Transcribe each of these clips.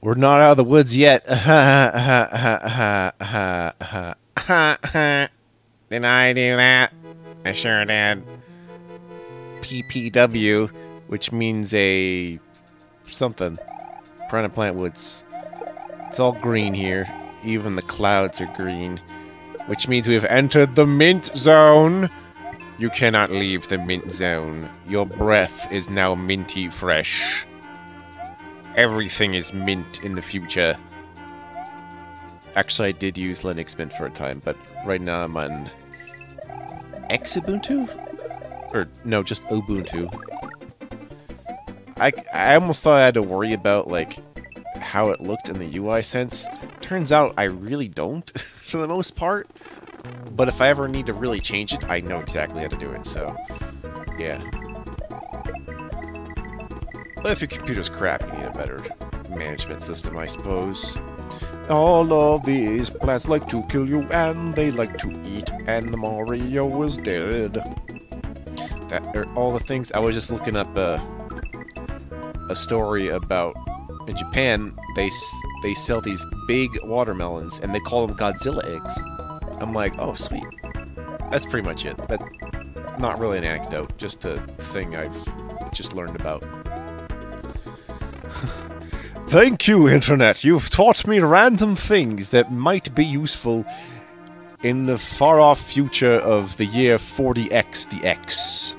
We're not out of the woods yet. Did I do that? I sure did. PPW, which means a something. Piranha Plant Woods. It's all green here. Even the clouds are green. Which means we have entered the mint zone. You cannot leave the mint zone. Your breath is now minty fresh. Everything is mint in the future. Actually, I did use Linux Mint for a time, but right now I'm on Xubuntu? Or, no, just Ubuntu. I, I almost thought I had to worry about, like, how it looked in the UI sense. Turns out I really don't, for the most part. But if I ever need to really change it, I know exactly how to do it, so... Yeah. If your computer's crap, you need a better management system, I suppose. All of these plants like to kill you, and they like to eat, and Mario is dead. That are all the things. I was just looking up a, a story about in Japan. They they sell these big watermelons, and they call them Godzilla eggs. I'm like, oh sweet. That's pretty much it. But not really an anecdote, just a thing I've just learned about. Thank you, Internet. You've taught me random things that might be useful in the far off future of the year 40x the X.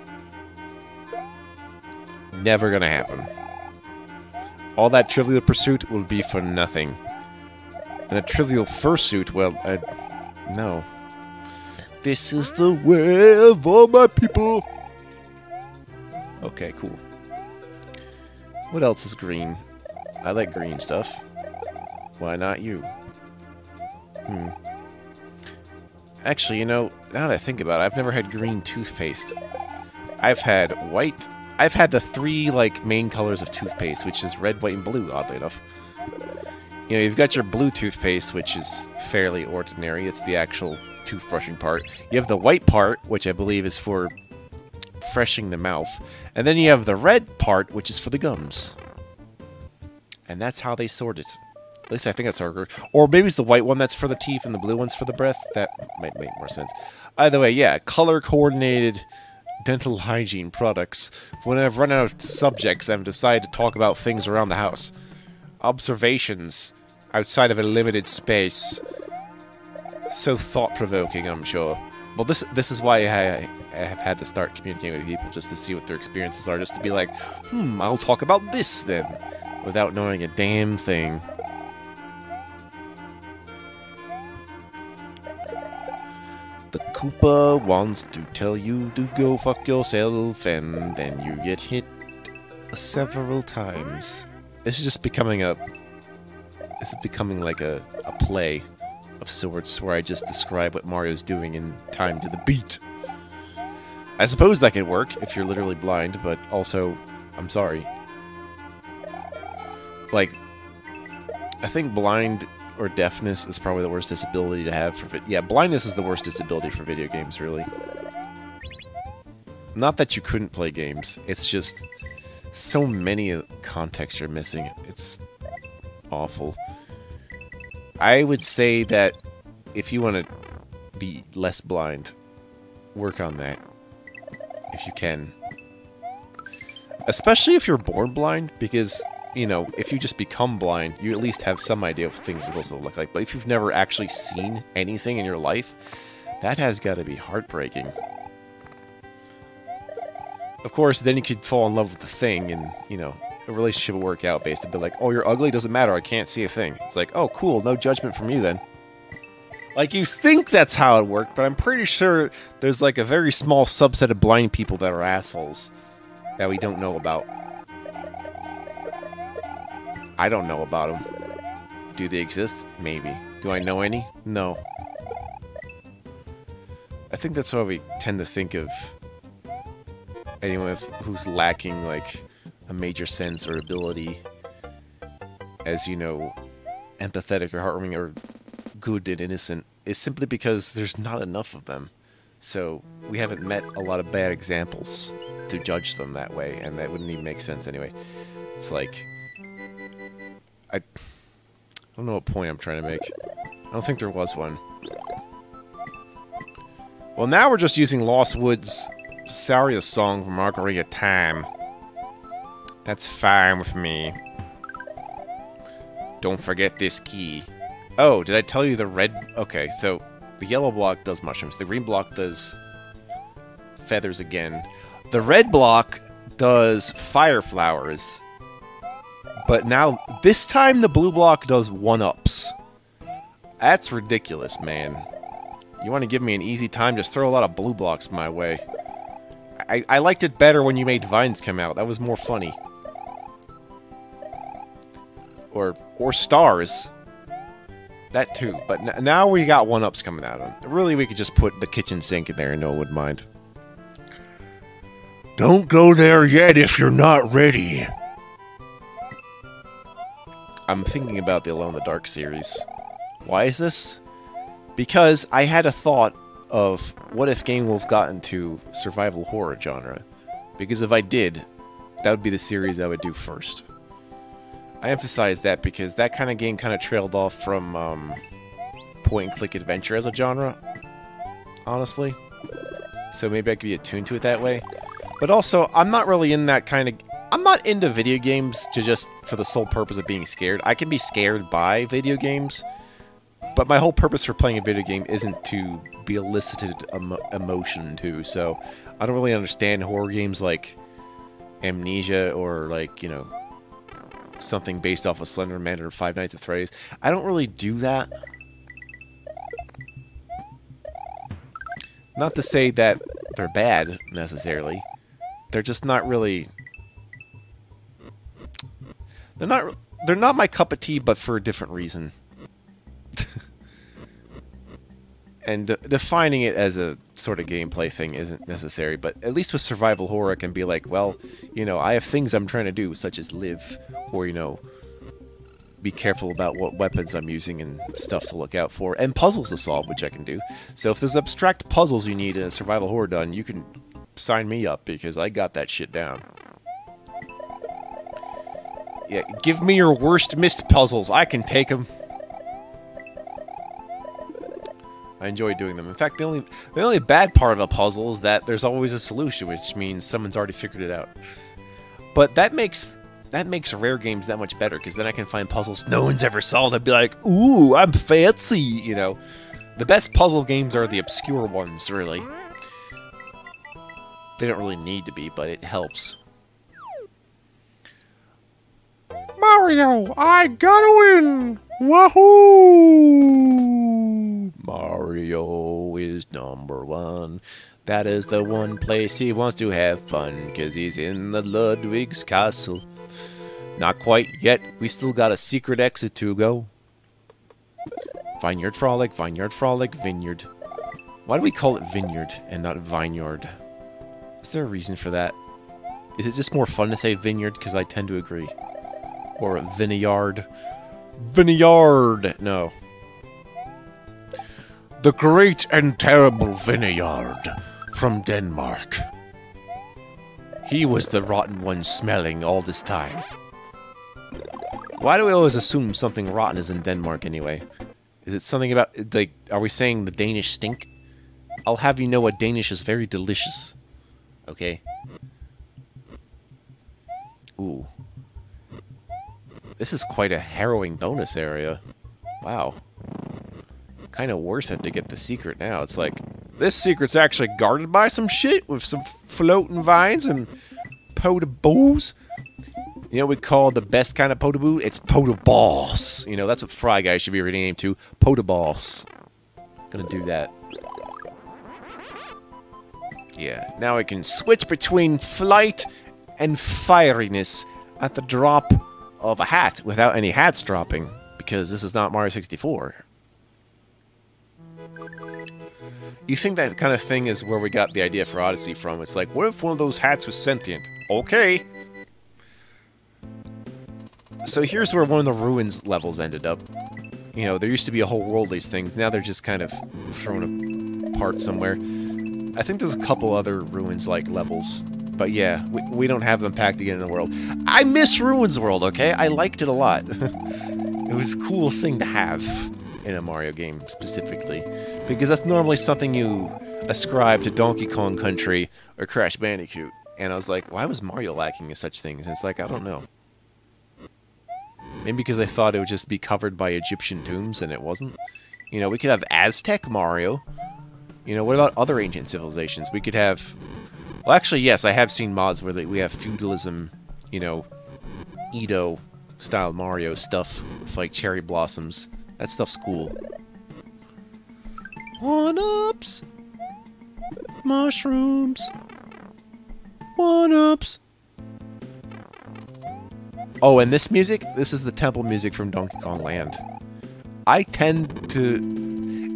Never gonna happen. All that Trivial Pursuit will be for nothing. And a Trivial Fursuit, well, uh, no. This is the way of all my people. Okay, cool. What else is green? I like green stuff. Why not you? Hmm. Actually, you know, now that I think about it, I've never had green toothpaste. I've had white... I've had the three, like, main colors of toothpaste, which is red, white, and blue, oddly enough. You know, you've got your blue toothpaste, which is fairly ordinary. It's the actual toothbrushing part. You have the white part, which I believe is for freshening the mouth. And then you have the red part, which is for the gums. And that's how they sort it. At least I think that's our Or maybe it's the white one that's for the teeth and the blue one's for the breath. That might make more sense. Either way, yeah, color-coordinated dental hygiene products. When I've run out of subjects, I've decided to talk about things around the house. Observations outside of a limited space. So thought-provoking, I'm sure. Well, this this is why I, I have had to start communicating with people, just to see what their experiences are, just to be like, hmm, I'll talk about this then without knowing a damn thing. The Koopa wants to tell you to go fuck yourself, and then you get hit several times. This is just becoming a... This is becoming like a, a play of sorts, where I just describe what Mario's doing in time to the beat. I suppose that could work if you're literally blind, but also, I'm sorry, like I think blind or deafness is probably the worst disability to have for yeah blindness is the worst disability for video games really. Not that you couldn't play games it's just so many contexts you're missing it's awful. I would say that if you want to be less blind work on that if you can. Especially if you're born blind because you know, if you just become blind, you at least have some idea of what things are supposed to look like. But if you've never actually seen anything in your life, that has got to be heartbreaking. Of course, then you could fall in love with the thing, and, you know, a relationship would work out based on be like, oh, you're ugly, doesn't matter, I can't see a thing. It's like, oh, cool, no judgment from you then. Like, you think that's how it worked, but I'm pretty sure there's, like, a very small subset of blind people that are assholes that we don't know about. I don't know about them. Do they exist? Maybe. Do I know any? No. I think that's why we tend to think of anyone who's lacking, like, a major sense or ability as, you know, empathetic or heartwarming or good and innocent is simply because there's not enough of them. So we haven't met a lot of bad examples to judge them that way, and that wouldn't even make sense anyway. It's like I, don't know what point I'm trying to make. I don't think there was one. Well, now we're just using Lost Woods' Saria song from Ocarina of Time. That's fine with me. Don't forget this key. Oh, did I tell you the red... Okay, so the yellow block does mushrooms. The green block does feathers again. The red block does fire flowers. But now, this time the blue block does one-ups. That's ridiculous, man. You want to give me an easy time? Just throw a lot of blue blocks my way. I, I liked it better when you made vines come out. That was more funny. Or, or stars. That too. But now we got one-ups coming out. of them. Really, we could just put the kitchen sink in there and no one would mind. Don't go there yet if you're not ready. I'm thinking about the Alone in the Dark series. Why is this? Because I had a thought of what if Game Wolf got into survival horror genre? Because if I did, that would be the series I would do first. I emphasize that because that kind of game kind of trailed off from um, point-and-click adventure as a genre, honestly. So maybe I could be attuned to it that way. But also, I'm not really in that kind of... I'm not into video games to just for the sole purpose of being scared. I can be scared by video games, but my whole purpose for playing a video game isn't to be elicited emo emotion to. So I don't really understand horror games like Amnesia or like, you know, something based off of Slender Man or Five Nights at Freddy's. I don't really do that. Not to say that they're bad, necessarily. They're just not really... They're not... They're not my cup of tea, but for a different reason. and uh, defining it as a sort of gameplay thing isn't necessary, but at least with survival horror, it can be like, well, you know, I have things I'm trying to do, such as live, or, you know, be careful about what weapons I'm using and stuff to look out for, and puzzles to solve, which I can do. So if there's abstract puzzles you need in a survival horror done, you can sign me up, because I got that shit down. Yeah, give me your worst missed puzzles. I can take them. I enjoy doing them. In fact, the only the only bad part of a puzzle is that there's always a solution, which means someone's already figured it out. But that makes that makes rare games that much better because then I can find puzzles no one's ever solved. I'd be like, "Ooh, I'm fancy," you know. The best puzzle games are the obscure ones, really. They don't really need to be, but it helps. Mario, I gotta win! Wahoo! Mario is number one. That is the one place he wants to have fun, cause he's in the Ludwig's castle. Not quite yet, we still got a secret exit to go. Vineyard Frolic, Vineyard Frolic, Vineyard. Why do we call it Vineyard and not Vineyard? Is there a reason for that? Is it just more fun to say Vineyard? Because I tend to agree. Or Vineyard. Vineyard! No. The great and terrible Vineyard from Denmark. He was the rotten one smelling all this time. Why do we always assume something rotten is in Denmark anyway? Is it something about, like, are we saying the Danish stink? I'll have you know a Danish is very delicious. Okay? Ooh. This is quite a harrowing bonus area. Wow. Kind of worth it to get the secret now. It's like, this secret's actually guarded by some shit with some floating vines and podoboos. You know we call the best kind of podoboo? It's potaboss. You know, that's what Fry Guy should be renamed to. Potaboss. Gonna do that. Yeah, now I can switch between flight and fieriness at the drop of a hat without any hats dropping, because this is not Mario 64. You think that kind of thing is where we got the idea for Odyssey from. It's like, what if one of those hats was sentient? Okay. So here's where one of the ruins levels ended up. You know, there used to be a whole world of these things. Now they're just kind of thrown apart somewhere. I think there's a couple other ruins-like levels But yeah, we, we don't have them packed again in the world. I miss Ruins World, okay? I liked it a lot. it was a cool thing to have in a Mario game, specifically. Because that's normally something you ascribe to Donkey Kong Country or Crash Bandicoot. And I was like, why was Mario lacking in such things? And it's like, I don't know. Maybe because I thought it would just be covered by Egyptian tombs, and it wasn't. You know, we could have Aztec Mario. You know, what about other ancient civilizations? We could have... Well, actually, yes, I have seen mods where we have feudalism, you know, Edo-style Mario stuff with, like, cherry blossoms. That stuff's cool. One-ups! Mushrooms! One-ups! Oh, and this music? This is the temple music from Donkey Kong Land. I tend to...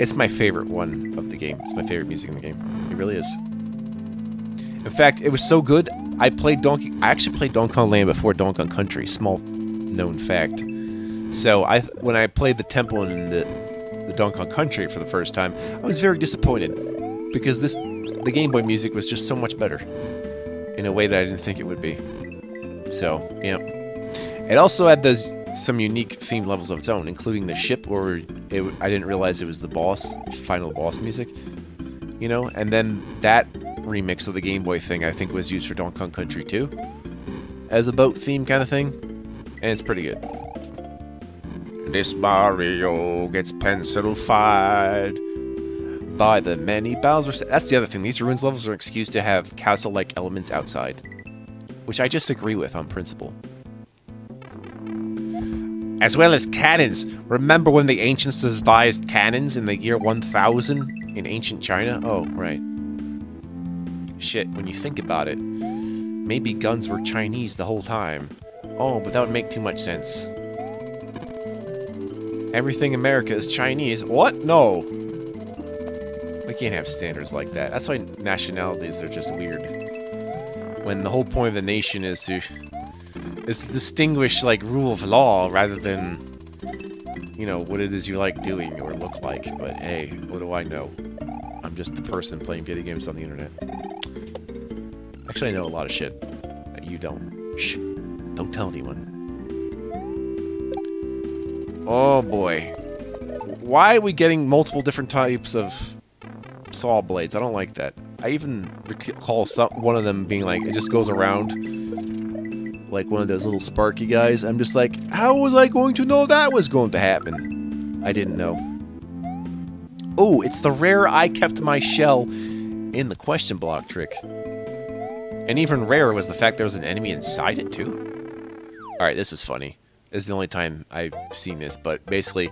It's my favorite one of the game. It's my favorite music in the game. It really is. In fact, it was so good, I played Donkey... I actually played Donkey Kong Land before Donkey Kong Country. Small known fact. So, I when I played the temple in the, the Donkey Kong Country for the first time, I was very disappointed. Because this... The Game Boy music was just so much better. In a way that I didn't think it would be. So, yeah. It also had those some unique themed levels of its own, including the ship, it, I didn't realize it was the boss, final boss music. You know, and then that remix of the Game Boy thing, I think, was used for Donkey Kong Country 2 as a boat theme kind of thing, and it's pretty good. This Mario gets pencilified by the many Bowser. That's the other thing. These ruins levels are an excuse to have castle-like elements outside, which I just agree with on principle as well as cannons. Remember when the ancients devised cannons in the year 1000 in ancient China? Oh, right. Shit, when you think about it, maybe guns were Chinese the whole time. Oh, but that would make too much sense. Everything America is Chinese. What? No. We can't have standards like that. That's why nationalities are just weird. When the whole point of the nation is to is to distinguish like rule of law rather than you know what it is you like doing or look like. But hey, what do I know? I'm just the person playing video games on the internet. Actually, I know a lot of shit that you don't. Shh, don't tell anyone. Oh boy, why are we getting multiple different types of saw blades? I don't like that. I even recall some one of them being like it just goes around like one of those little sparky guys. I'm just like, how was I going to know that was going to happen? I didn't know. Oh, it's the rare I kept my shell in the question block trick. And even rarer was the fact there was an enemy inside it, too. Alright, this is funny. This is the only time I've seen this, but basically,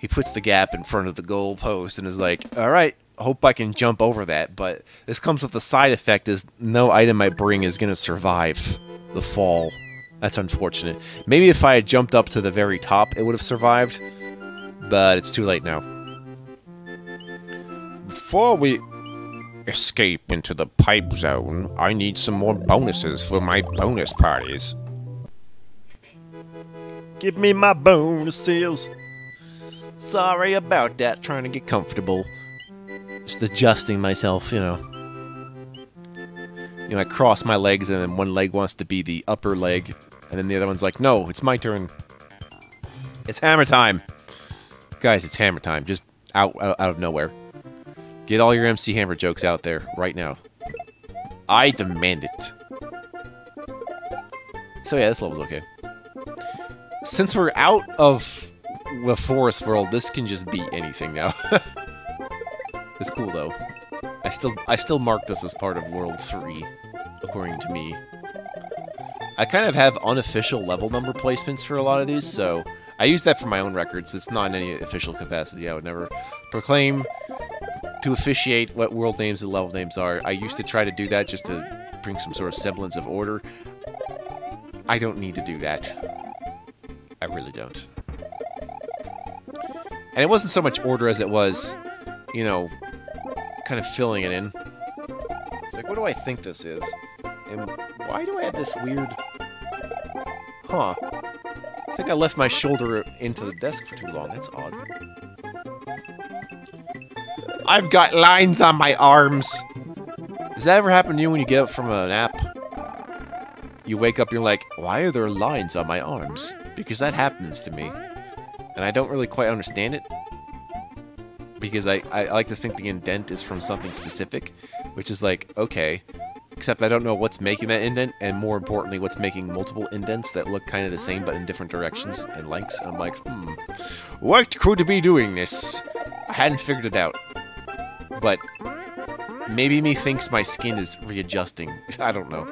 he puts the gap in front of the goal post and is like, alright, hope I can jump over that, but this comes with the side effect is no item I bring is going to survive the fall. That's unfortunate. Maybe if I had jumped up to the very top, it would have survived. But it's too late now. Before we escape into the pipe zone, I need some more bonuses for my bonus parties. Give me my bonuses. Sorry about that, trying to get comfortable. Just adjusting myself, you know. You know, I cross my legs and then one leg wants to be the upper leg, and then the other one's like, no, it's my turn. It's hammer time. Guys, it's hammer time. Just out, out, out of nowhere. Get all your MC Hammer jokes out there right now. I demand it. So yeah, this level's okay. Since we're out of the forest world, this can just be anything now. it's cool though. I still I still mark this as part of World 3, according to me. I kind of have unofficial level number placements for a lot of these, so I use that for my own records. It's not in any official capacity. I would never proclaim to officiate what world names and level names are. I used to try to do that just to bring some sort of semblance of order. I don't need to do that. I really don't. And it wasn't so much order as it was, you know, kind of filling it in. It's like, what do I think this is? And why do I have this weird... Huh. I think I left my shoulder into the desk for too long. That's odd. I've got lines on my arms. Does that ever happen to you when you get up from a nap? you wake up, you're like, why are there lines on my arms? Because that happens to me. And I don't really quite understand it. Because I, I like to think the indent is from something specific, which is like, okay, except I don't know what's making that indent, and more importantly, what's making multiple indents that look kind of the same but in different directions and lengths. And I'm like, hmm, what could be doing this? I hadn't figured it out. But maybe me thinks my skin is readjusting. I don't know.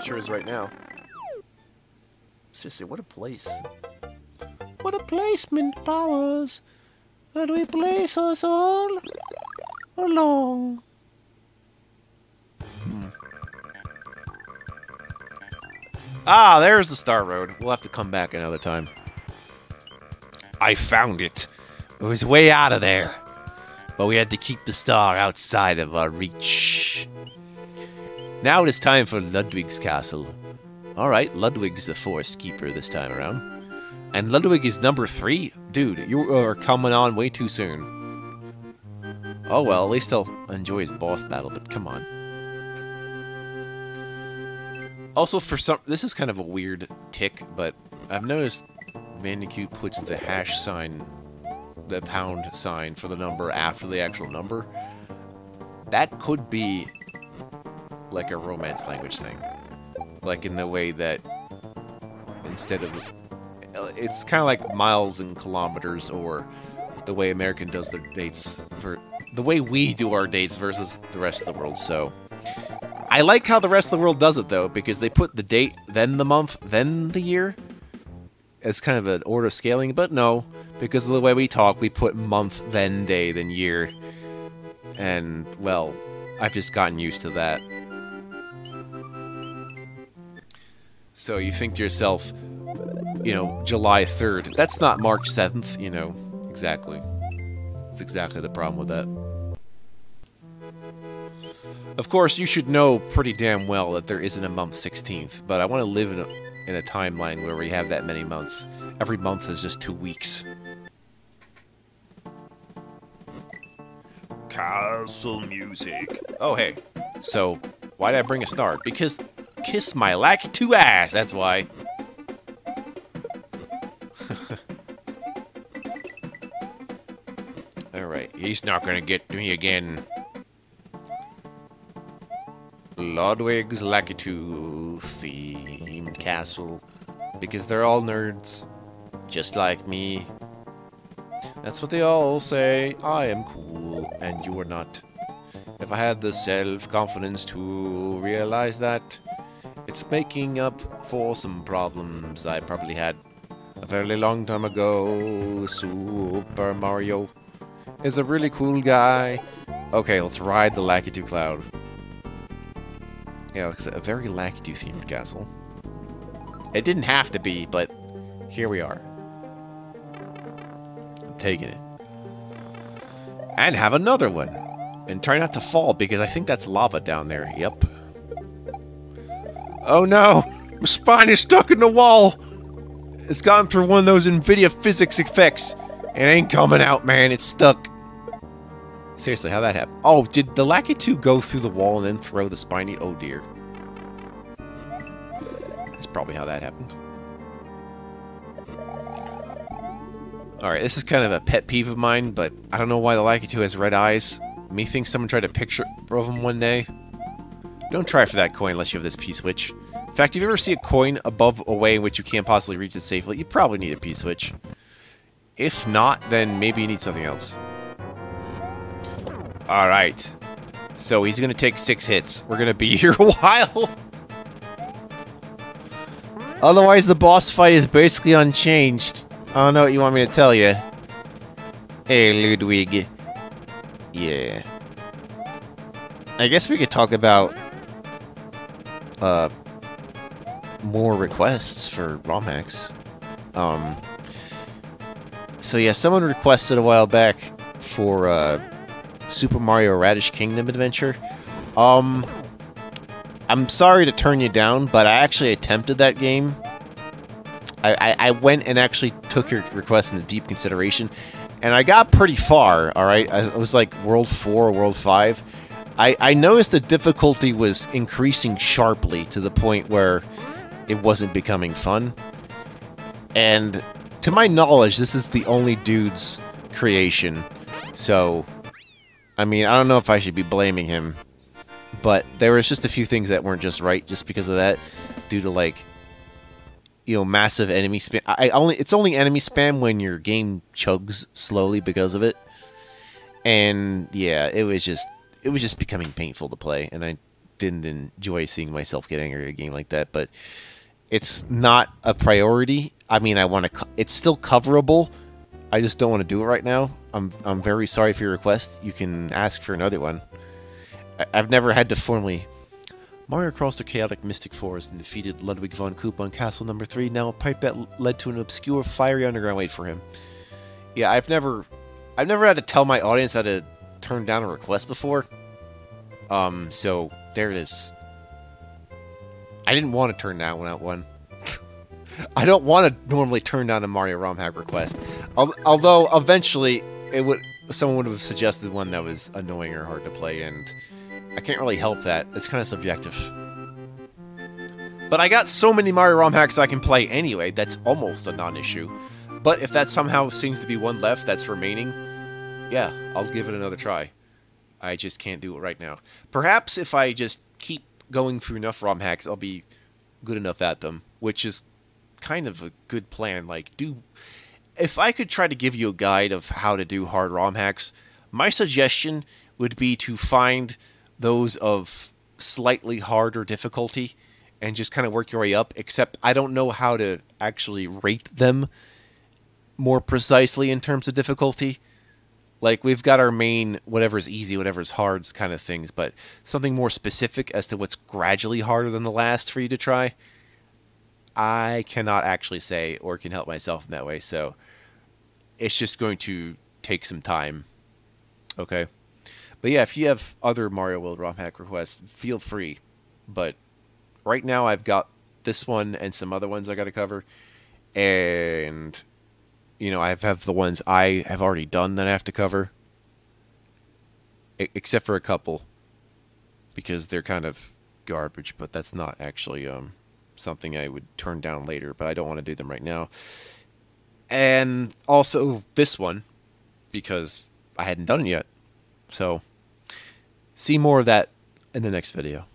Sure is right now. Seriously, what a place. What a placement, Powers. That we place us all along. Hmm. Ah, there's the Star Road. We'll have to come back another time. I found it. It was way out of there. But we had to keep the star outside of our reach. Now it is time for Ludwig's castle. Alright, Ludwig's the forest keeper this time around. And Ludwig is number three? Dude, you are coming on way too soon. Oh well, at least I'll enjoy his boss battle, but come on. Also, for some, this is kind of a weird tick, but I've noticed Bandicoot puts the hash sign, the pound sign for the number after the actual number. That could be like a romance language thing. Like in the way that instead of uh, it's kind of like miles and kilometers or the way American does their dates for the way we do our dates versus the rest of the world. So I like how the rest of the world does it though because they put the date, then the month, then the year as kind of an order of scaling, but no, because of the way we talk, we put month, then day, then year. And well, I've just gotten used to that. So you think to yourself, you know, July 3rd. That's not March 7th, you know, exactly. That's exactly the problem with that. Of course, you should know pretty damn well that there isn't a month 16th, but I want to live in a, in a timeline where we have that many months. Every month is just two weeks. Castle music. Oh, hey. So, why did I bring a star? Because kiss my Lakitu ass, that's why. Alright, he's not gonna get me again. Ludwig's Lakitu themed castle. Because they're all nerds. Just like me. That's what they all say. I am cool, and you are not. If I had the self-confidence to realize that, it's making up for some problems I probably had a fairly long time ago. Super Mario is a really cool guy. Okay, let's ride the Lakitu Cloud. Yeah, it's a very Lakitu themed castle. It didn't have to be, but here we are. I'm taking it. And have another one. And try not to fall, because I think that's lava down there. Yep. Oh no! My spiny is stuck in the wall! It's gone through one of those NVIDIA physics effects. It ain't coming out, man. It's stuck. Seriously, how that happened? Oh, did the Lakitu go through the wall and then throw the spiny? Oh dear. That's probably how that happened. Alright, this is kind of a pet peeve of mine, but I don't know why the Lakitu has red eyes. Me think someone tried a picture of him one day. Don't try for that coin unless you have this P-switch. In fact, if you ever see a coin above a way in which you can't possibly reach it safely, you probably need a P-switch. If not, then maybe you need something else. Alright. So he's going to take six hits. We're going to be here a while. Otherwise, the boss fight is basically unchanged. I don't know what you want me to tell you. Hey, Ludwig. Yeah. I guess we could talk about uh, more requests for ROM Um, so yeah, someone requested a while back for uh, Super Mario Radish Kingdom Adventure. Um, I'm sorry to turn you down, but I actually attempted that game. I, I, went and actually took your request into deep consideration, and I got pretty far, alright? I was like World 4 or World 5. I, I noticed the difficulty was increasing sharply to the point where it wasn't becoming fun. And to my knowledge, this is the only dude's creation. So, I mean, I don't know if I should be blaming him. But there was just a few things that weren't just right just because of that. Due to, like, you know, massive enemy spam. I only It's only enemy spam when your game chugs slowly because of it. And, yeah, it was just... It was just becoming painful to play. And I didn't enjoy seeing myself get angry at a game like that. But it's not a priority. I mean, I want to. It's still coverable. I just don't want to do it right now. I'm I'm very sorry for your request. You can ask for another one. I, have never had to formally. Mario crossed the chaotic mystic forest and defeated Ludwig von Koopa on Castle Number Three. Now a pipe that led to an obscure fiery underground wait for him. Yeah, I've never, I've never had to tell my audience how to turn down a request before. Um, so there it is. I didn't want to turn that one out one. I don't want to normally turn down a Mario ROM hack request. Although eventually it would someone would have suggested one that was annoying or hard to play and I can't really help that. It's kind of subjective. But I got so many Mario ROM hacks I can play anyway, that's almost a non-issue. But if that somehow seems to be one left that's remaining, yeah, I'll give it another try. I just can't do it right now. Perhaps if I just keep going through enough ROM hacks, I'll be good enough at them, which is kind of a good plan. Like, do if I could try to give you a guide of how to do hard ROM hacks, my suggestion would be to find those of slightly harder difficulty and just kind of work your way up. Except I don't know how to actually rate them more precisely in terms of difficulty. Like we've got our main whatever's easy, whatever's hard kind of things, but something more specific as to what's gradually harder than the last for you to try. I cannot actually say or can help myself in that way, so it's just going to take some time. Okay. But yeah, if you have other Mario World ROM hack requests, feel free. But right now I've got this one and some other ones I got to cover. And you know, I have the ones I have already done that I have to cover, except for a couple, because they're kind of garbage. But that's not actually um, something I would turn down later. But I don't want to do them right now. And also this one, because I hadn't done it yet. So, see more of that in the next video.